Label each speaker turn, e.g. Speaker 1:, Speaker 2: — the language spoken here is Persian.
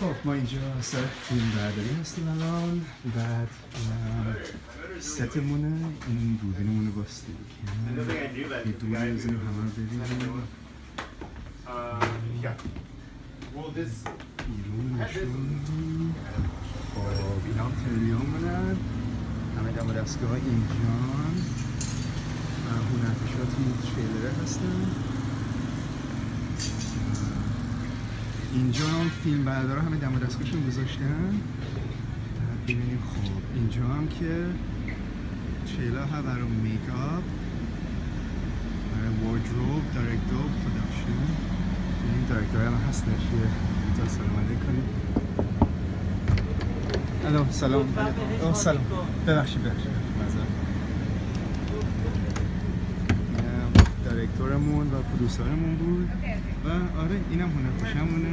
Speaker 1: خب ما اینجا سر فیلم برداری هستیم الان بعد ستمونه این دوربینمونه باستی یه دور بزنیم همه رو ببینیم. بیرون نشون. خب اینا هم تلویزیونمونن همه دم دستگاه اینجان و هنرپیشات این تریلره هستن. اینجا هم فیلم بردارا همه دم دستگاهشون گذاشتن. ببینیم خب اینجا هم که تریلر ها برای makeup برای wardrobe director production این director هم هستش. یه تا سلام علیکم الو سلام. اوه سلام. ببخشید ببخشید. دایرکتورمون و پرودوسرمون بود. آره اینم هنرپیشمونه